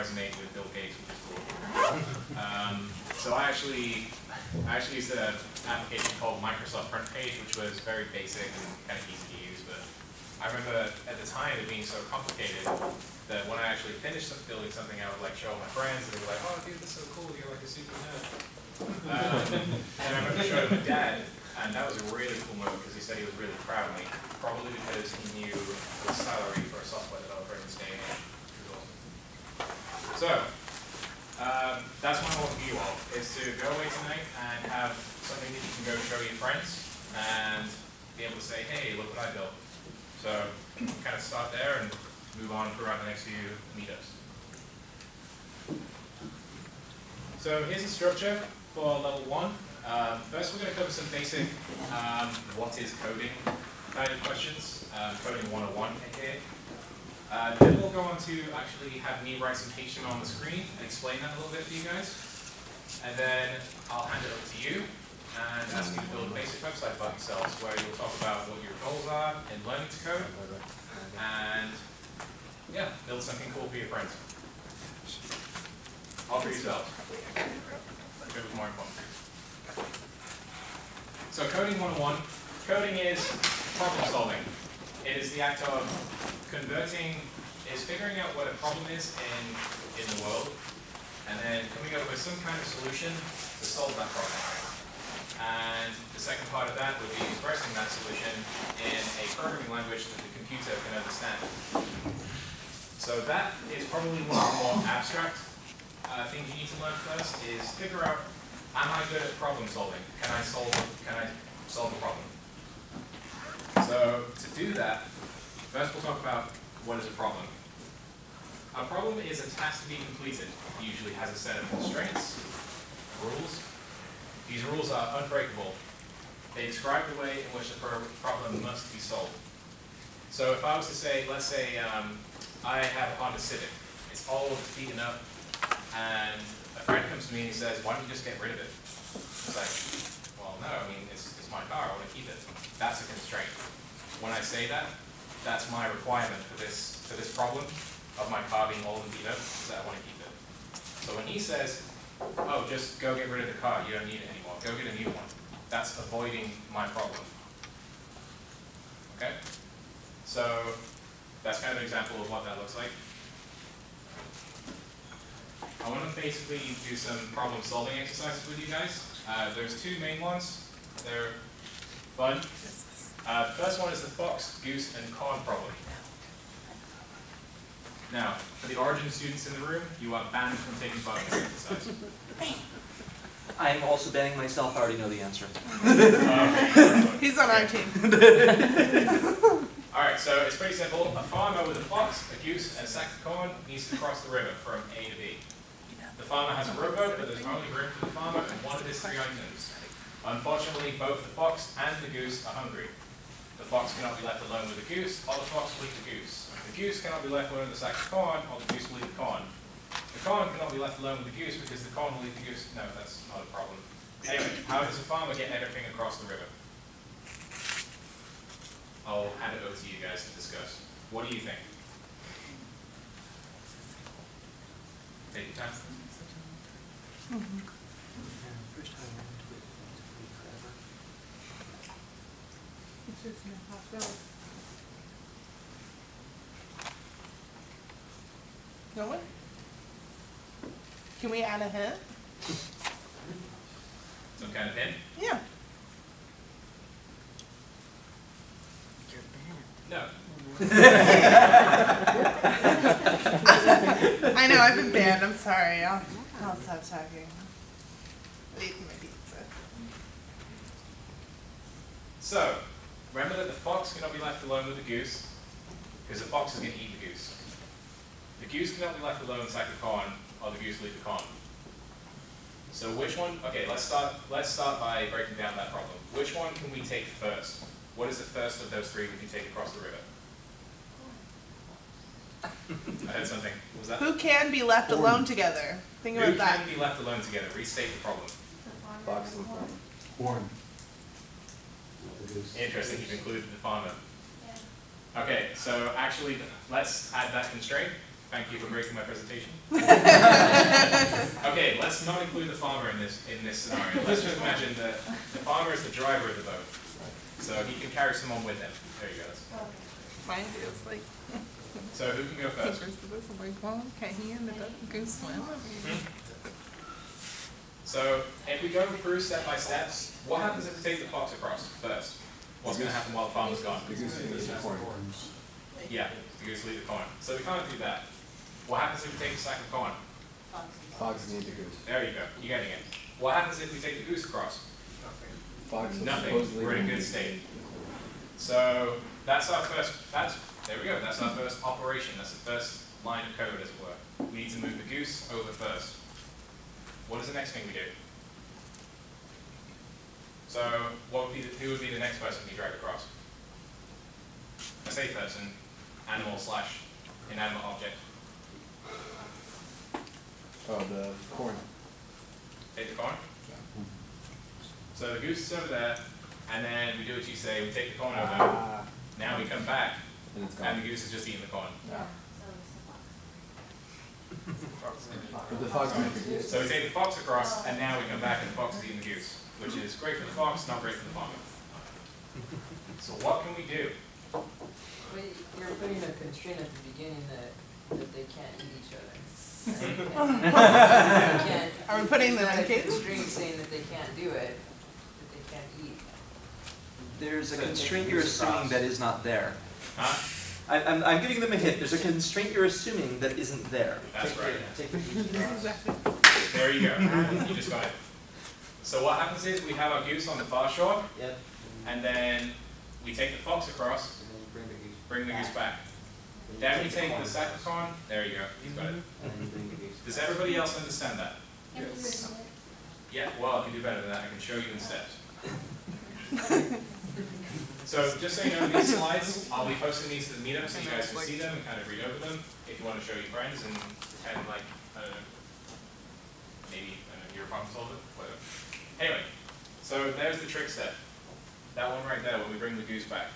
resonate with Bill Gates, which is cool. Um, so I actually, I actually used an application called Microsoft Front Page, which was very basic and kind of easy to use. But I remember at the time it being so complicated that when I actually finished building something, I would like show all my friends, and they were like, "Oh, dude, that's so cool! You're like a super nerd." Um, and I remember showing my dad, and that was a really cool moment because he said he was really proud of me, probably because he knew the salary for a software developer in this day and age. So, um, that's my for you all, is to go away tonight and have something that you can go show your friends and be able to say, hey, look what I built. So, kind of start there and move on throughout the next few meetups. So here's the structure for level one. Um, first, we're going to cover some basic um, what is coding kind of questions, um, coding 101 aka. Uh, then we'll go on to actually have me write some HTML on the screen and explain that a little bit for you guys. And then I'll hand it over to you and ask you to build a basic website about yourselves where you'll talk about what your goals are in learning to code and yeah, build something cool for your friends. All for yourselves. It was more important. So coding 101, coding is problem solving. It is the act of converting, is figuring out what a problem is in, in the world, and then coming up with some kind of solution to solve that problem. And the second part of that would be expressing that solution in a programming language that the computer can understand. So that is probably one of the more abstract uh, things you need to learn first is figure out, am I good at problem solving? Can I solve, can I solve a problem? So to do that, first we'll talk about what is a problem. A problem is a task to be completed. It usually has a set of constraints, rules. These rules are unbreakable. They describe the way in which the problem must be solved. So if I was to say, let's say um, I have a Honda Civic. It's all beaten up, and a friend comes to me and he says, why don't you just get rid of it? It's like, well, no, I mean, it's, it's my car, I want to keep it. That's a constraint. When I say that, that's my requirement for this, for this problem of my car being old and beat up, that I want to keep it. So when he says, oh, just go get rid of the car, you don't need it anymore, go get a new one, that's avoiding my problem. Okay? So that's kind of an example of what that looks like. I want to basically do some problem solving exercises with you guys. Uh, there's two main ones. They're fun. Uh, the first one is the fox, goose, and corn problem. Now, for the origin students in the room, you are banned from taking part in this exercise. I am also banning myself, I already know the answer. Okay. He's on our team. Alright, so it's pretty simple. A farmer with a fox, a goose, and a sack of corn needs to cross the river from A to B. The farmer has a rowboat, but there's only room for the farmer and one of his three items. Unfortunately, both the fox and the goose are hungry. The fox cannot be left alone with the goose, or the fox will eat the goose. The goose cannot be left alone with the sack of corn, or the goose will eat the corn. The corn cannot be left alone with the goose because the corn will eat the goose. No, that's not a problem. Anyway, how does a farmer get everything across the river? I'll hand it over to you guys to discuss. What do you think? Take your time. Mm-hmm. First time I went to it, it took me forever. It's just in a hospital. No one? Can we add a hint? Some kind of hint? Yeah. No. I know, I've been banned. I'm sorry. I'll, I'll stop talking. I'm eating my pizza. So, remember that the fox cannot be left alone with the goose, because the fox is going to eat the goose. The goose cannot be left alone with a sack of corn, or the goose will eat the corn. So which one, okay, let's start, let's start by breaking down that problem. Which one can we take first? What is the first of those three we can take across the river? I heard something, what was that? Who can be left Corn. alone together? Think Who about that. Who can be left alone together? Restate the problem. Fox and corn. Corn. The. Interesting, you've included the farmer. Okay, so actually, let's add that constraint. Thank you for breaking my presentation. Okay, let's not include the farmer in this, in this scenario. Let's just imagine that the farmer is the driver of the boat. So he can carry someone with him. There you go. Mine is like, So who can go first? fingers to this, I'm like, well, can he and the goose swim? Hmm? So if we go through step by steps, what happens if we take the fox across first? What's gonna happen while the farmer's gone? The goose is the corn. Yeah, the goose eat the corn. So we can't do that. What happens if we take a sack of corn? Fox need the goose. There you go, you're getting it. What happens if we take the goose across? Nothing. Fox Nothing, we're in a good state. So that's our first, that's, there we go, that's our first operation, that's the first line of code as it were. We need to move the goose over first. What is the next thing we do? So what would be, the- who would be the next person we drag across? I say person, animal slash inanimate object. Oh, the corn. Take the corn? So the goose is over there, and then we do what you say, we take the corn over, Ah, now we come back, and and the goose is just eating the corn. Yeah. But the fox need the goose. So we take the fox across, and now we come back and the fox is eating the goose, which is great for the fox, not great for the farmer. So what can we do? Wait, you're putting a constraint at the beginning that, that they can't eat each other. Right? Are we putting them there's in a cage? Constraint saying that they can't do it, that they can't eat. There's a So constraint the you're assuming that is not there. Huh? I, I'm, I'm giving them a hint. There's a constraint you're assuming that isn't there. That's Take- right. Take the. Exactly. There you go, ah. you just got it. So what happens is, we have our goose on the far shore, Yep. and then we take the fox across, And then you bring the goose. bring the goose back. Then we take the sack of corn, there you go, he's got it. Mm-hmm. And then you bring the goose. Does everybody else understand that? Yes. Yeah, well, I can do better than that, I can show you in steps. So just so you know, these slides, I'll be posting these to the meetup so you guys can see them and kind of read over them, if you want to show your friends and of like, I don't know, maybe, I know, you're a problem solver, whatever. Anyway, so there's the trick step. That one right there, when we bring the goose back.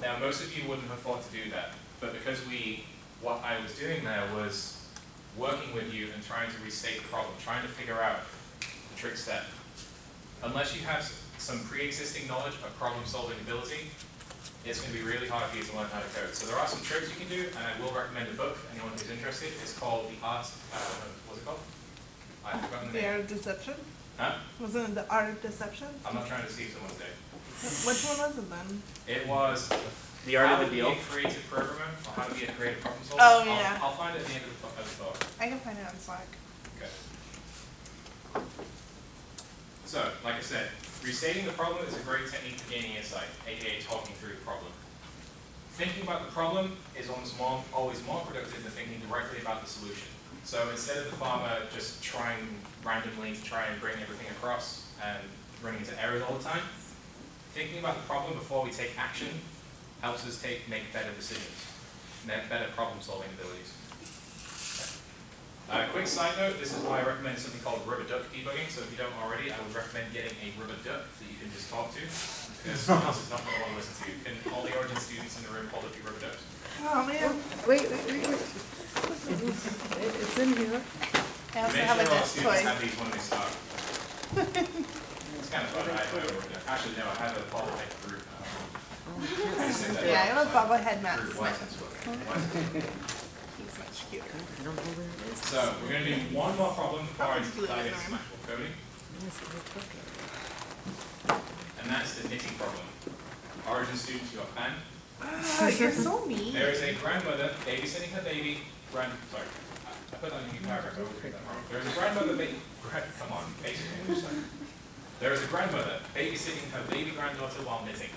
Now, most of you wouldn't have thought to do that, but because we, what I was doing there was working with you and trying to restate the problem, trying to figure out the trick step. Unless you have some pre-existing knowledge of problem-solving ability, it's gonna be really hard for you to learn how to code. So there are some tricks you can do, and I will recommend a book, anyone who's interested. It's called The Art, uh, what's it called? I've forgotten the The name. art of deception? Huh? Wasn't it the art of deception? I'm not trying to see someone's day. Which one was it then? It was The art how of to the be deal. a creative programmer, or how to be a creative problem solver. Oh, I'll- yeah. I'll find it at the end of the, of the talk. I can find it on Slack. Okay. So, like I said, restating the problem is a great technique for gaining insight, aka talking through the problem. Thinking about the problem is almost more, always more productive than thinking directly about the solution. So instead of the farmer just trying randomly to try and bring everything across and running into errors all the time, thinking about the problem before we take action helps us take, make better decisions, better problem-solving abilities. Uh, quick side note, this is why I recommend something called rubber duck debugging, so if you don't already, I would recommend getting a rubber duck that you can just talk to, because someone else is not going to want to listen to you. Can all the Origin students in the room hold up your rubber ducks? Oh, man. Wait, wait, wait, wait. It's in here. I also Make have a sure all desk students toy. have these when they start. It's kind of fun, I have my own rubber duck. Actually, no, I have a bobblehead Groot. I just think that- Yeah, I have a bobblehead Matt Groot, why is Smith. that so- why is it- He's much cuter. I don't know where it is. So, we're gonna do one more problem before I That one's blue, dive into some actual coding, Yes, it is. Okay. and that's the knitting problem. Origin students, you got a pen? Ah, you're so mean. There is a grandmother babysitting her baby, grand, sorry, I I put that in a new paragraph, I always read that wrong. There is a grandmother ba- gra- come on, basic English. sorry. There is a grandmother babysitting her baby granddaughter while knitting.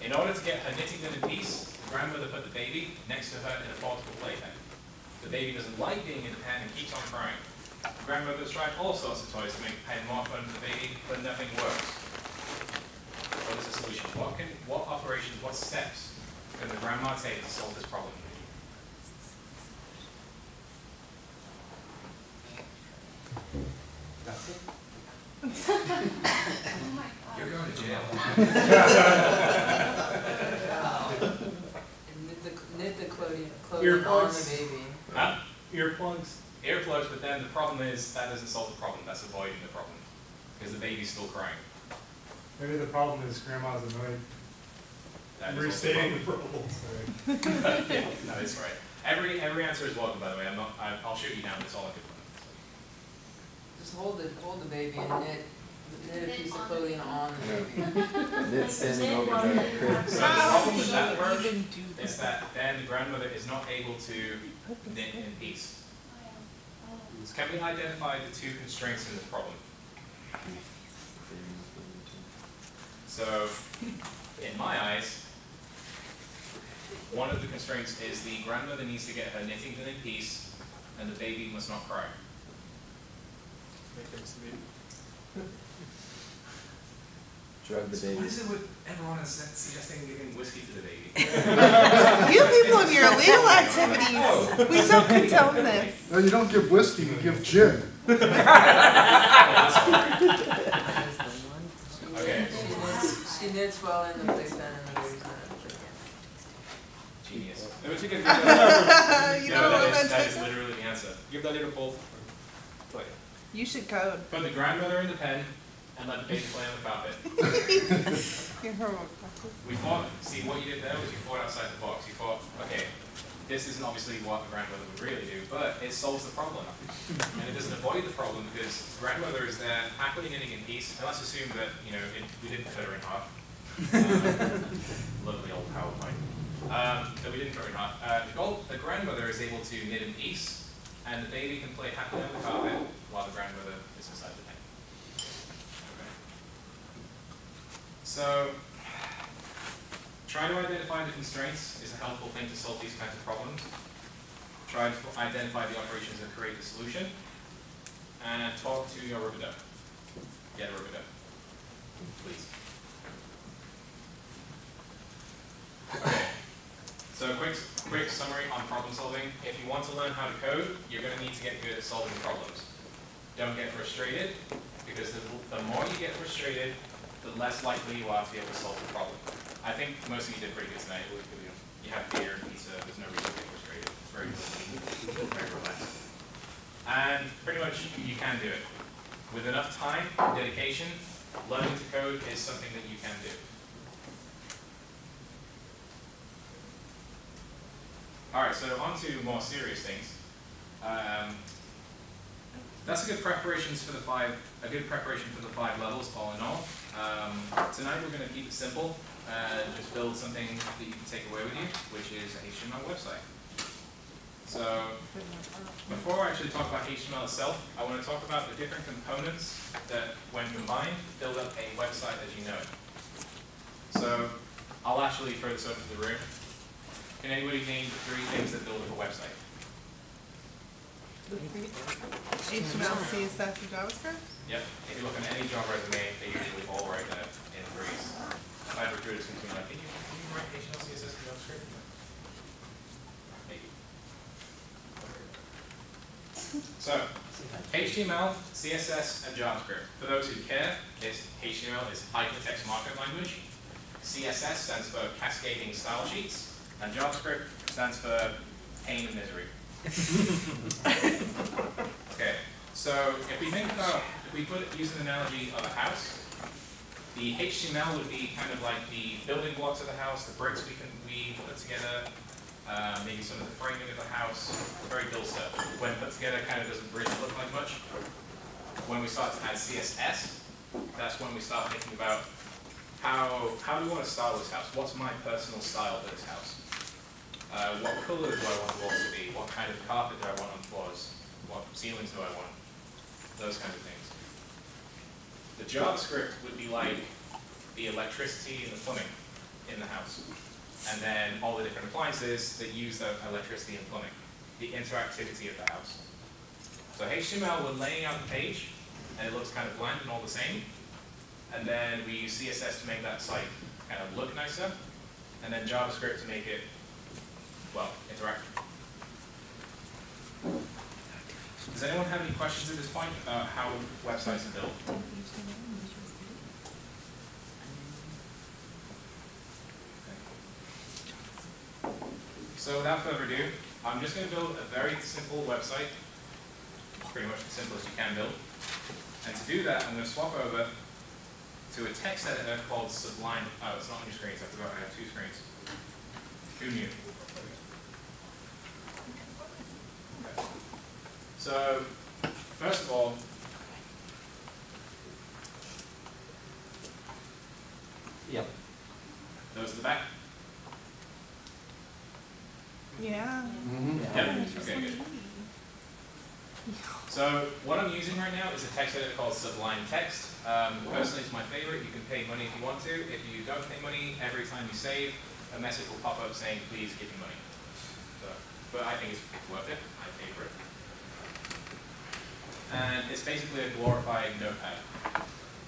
In order to get her knitting done in peace, the grandmother put the baby next to her in a portable playpen. The baby doesn't like being in the pen and keeps on crying. The grandmother has tried all sorts of toys to make the pen more fun for the baby, but nothing works. What is the solution? What can, what operations, what steps can the grandma take to solve this problem? That's it? You're going to jail. Knit the, knit the clothing, clothing clothing on the baby. Huh? Earplugs. Earplugs, but then the problem is that doesn't solve the problem, that's avoiding the problem. Because the baby's still crying. Maybe the problem is grandma's annoyed. That is also the Restating problem. the problem, sorry. yeah, that is right. Every, every answer is welcome, by the way, I'm not, I, I'll shoot you down, that's all I could Just hold the, hold the baby and knit, knit a piece of clothing on the Yeah. baby. Knit standing over giant crib. So the problem with that How approach do you even do is that then the grandmother is not able to knit in peace. So can we identify the two constraints in this problem? So, in my eyes, one of the constraints is the grandmother needs to get her knitting done in peace, and the baby must not cry. Drug the So baby. what is it with everyone is suggesting giving whiskey to the baby? You people and your illegal activities, oh. we don't condone this. No, you don't give whiskey, you give gin. Okay. She knits, she well in the playpen and the baby's not in the playpen. Genius. Maybe we should give that, You No, know that what is, that I literally the answer. give that little bowl. Play. You should code. Put the grandmother in the pen and let the baby play on the carpet. We thought, see, what you did there was you thought outside the box. You thought, okay, this isn't obviously what the grandmother would really do, but it solves the problem. And it doesn't avoid the problem because grandmother is there happily knitting in peace. And let's assume that, you know, it, we didn't cut her in half. Um, lovely old PowerPoint. Um, that we didn't cut her in half. Uh, the, gold, the grandmother is able to knit in peace, and the baby can play happily on the carpet while the grandmother is inside the pen. Okay. So, try to identify the constraints is a helpful thing to solve these kinds of problems. Try to identify the operations that create the solution, and talk to your rubber duck. Get a rubber please. Okay. So quick, quick summary on problem solving. If you want to learn how to code, you're going to need to get good at solving problems. Don't get frustrated, because the, the more you get frustrated, the less likely you are to be able to solve the problem. I think most of you did pretty good tonight. You have beer and pizza, there's no reason to get frustrated. It's very good, very relaxed. And pretty much you can do it. With enough time, and dedication, learning to code is something that you can do. Alright, so on to more serious things. Um, that's a good preparations for the five, a good preparation for the five levels, all in all. Um, tonight we're gonna keep it simple, and just build something that you can take away with you, which is a HTML website. So, before I actually talk about HTML itself, I wanna talk about the different components that, when combined, build up a website as you know. So, I'll actually throw this over to the room. Can anybody name the three things that build up a website? HTML, CSS, and JavaScript? Yep, if you look on any job resume, they usually all write that in threes. I've had recruiters come to me like, can you, can you write HTML, CSS, and JavaScript? Maybe. So, HTML, CSS, and JavaScript. For those who care, it's HTML is hypertext markup language. CSS stands for cascading style sheets, and JavaScript stands for pain and misery. So if we think about, if we put, use an analogy of a house, the HTML would be kind of like the building blocks of the house, the bricks we can, we put together, uh, maybe some of the framing of the house, very built stuff. When put together, kind of doesn't really look like much. When we start to add CSS, that's when we start thinking about how, how do we want to style this house? What's my personal style for this house? Uh, what color do I want the walls to be? What kind of carpet do I want on floors? What ceilings do I want? Those kinds of things. The JavaScript would be like the electricity and the plumbing in the house. And then all the different appliances that use that electricity and plumbing. The interactivity of the house. So HTML, we're laying out the page, and it looks kind of bland and all the same. And then we use CSS to make that site kind of look nicer. And then JavaScript to make it well, interactive. Does anyone have any questions at this point about how websites are built? So without further ado, I'm just gonna build a very simple website, pretty much the simplest you can build. And to do that, I'm gonna swap over to a text editor called Sublime, oh, it's not on your screens, I forgot I have two screens. Who knew? So, first of all, Yep. those at the back, Yeah. Mhm. Yeah, okay, good. So what I'm using right now is a text editor called Sublime Text. Um, personally, it's my favorite. You can pay money if you want to. If you don't pay money, every time you save, a message will pop up saying, please give me money. So, but I think it's worth it. I pay for it. And it's basically a glorified notepad.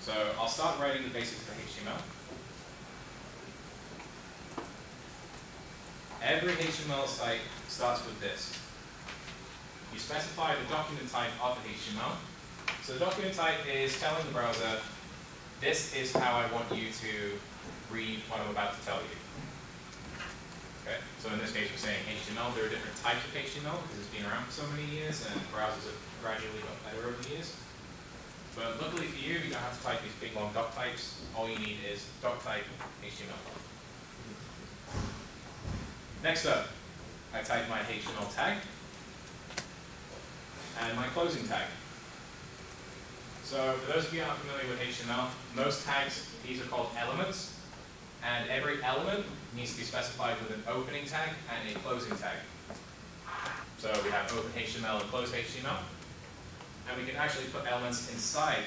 So I'll start writing the basics for HTML. Every HTML site starts with this. You specify the document type of the HTML. So the document type is telling the browser, this is how I want you to read what I'm about to tell you. Okay, so in this case we're saying HTML, there are different types of HTML because it's been around for so many years and browsers have gradually got better over the years. But luckily for you, you don't have to type these big long doc types. All you need is doc type HTML. Next up, I type my HTML tag and my closing tag. So for those of you aren't familiar with HTML, most tags, these are called elements, and every element needs to be specified with an opening tag and a closing tag. So we have open HTML and closed HTML, and we can actually put elements inside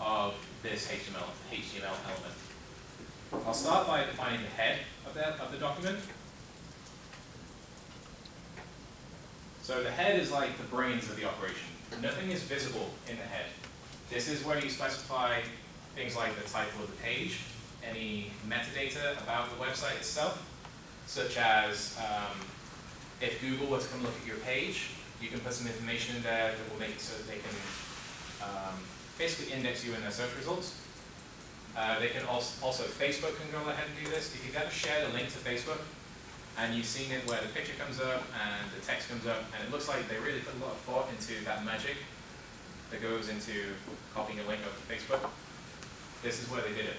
of this HTML, HTML element. I'll start by defining the head of the, of the document. So the head is like the brains of the operation. Nothing is visible in the head. This is where you specify things like the title of the page, any metadata about the website itself, such as um, if Google were to come look at your page, you can put some information in there that will make it so that they can um, basically index you in their search results. Uh, they can also, also, Facebook can go ahead and do this. If you've ever shared a link to Facebook, and you've seen it where the picture comes up and the text comes up, and it looks like they really put a lot of thought into that magic that goes into copying a link over to Facebook. This is where they did it.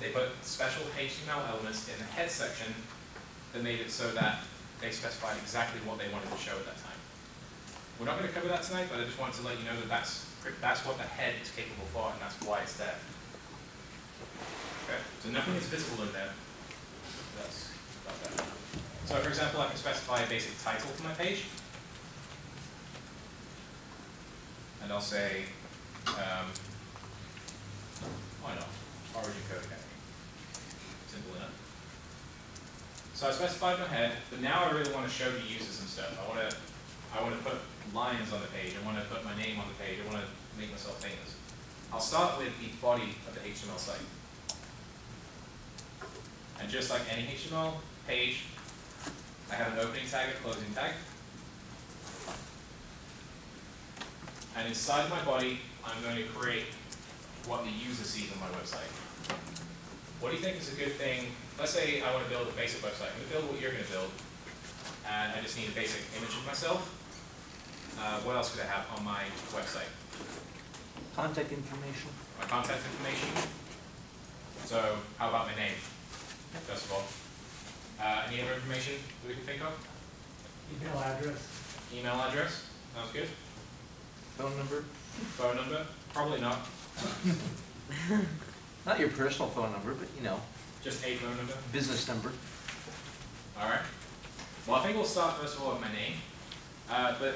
They put special HTML elements in the head section that made it so that they specified exactly what they wanted to show at that time. We're not going to cover that tonight, but I just wanted to let you know that that's, that's what the head is capable for, and that's why it's there. Okay, so nothing is visible in there. That's about that. So for example, I can specify a basic title for my page. And I'll say, um, why not, Origin Code. Simple enough. So I specified my head, but now I really want to show the user some stuff. I want to, I want to put lines on the page. I want to put my name on the page. I want to make myself famous. I'll start with the body of the HTML site. And just like any HTML page, I have an opening tag and closing tag. And inside my body, I'm going to create what the user sees on my website. What do you think is a good thing? Let's say I want to build a basic website. I'm going to build what you're going to build. And I just need a basic image of myself. Uh, what else could I have on my website? Contact information. My contact information. So how about my name, first of all? Uh, any other information that we can think of? Email address. Email address, sounds good. Phone number. Phone number, probably not. Not your personal phone number, but you know, Just a phone number. business number. All right. Well, I think we'll start first of all with my name. Uh, but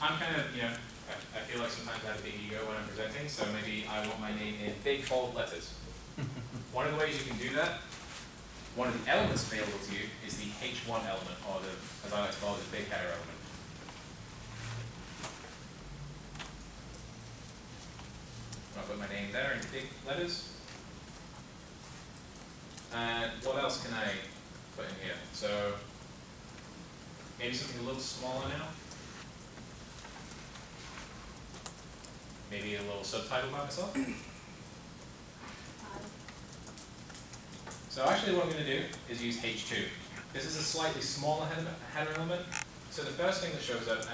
I'm kind of, you know, I, I feel like sometimes I have a big ego when I'm presenting, so maybe I want my name in big bold letters. one of the ways you can do that, one of the elements available to you is the H1 element, or the, as I like to call it, the big header element. I'll put my name there in big letters. And what else can I put in here? So maybe something a little smaller now. Maybe a little subtitle by myself. So actually what I'm going to do is use H2. This is a slightly smaller header, header element, So the first thing that shows up,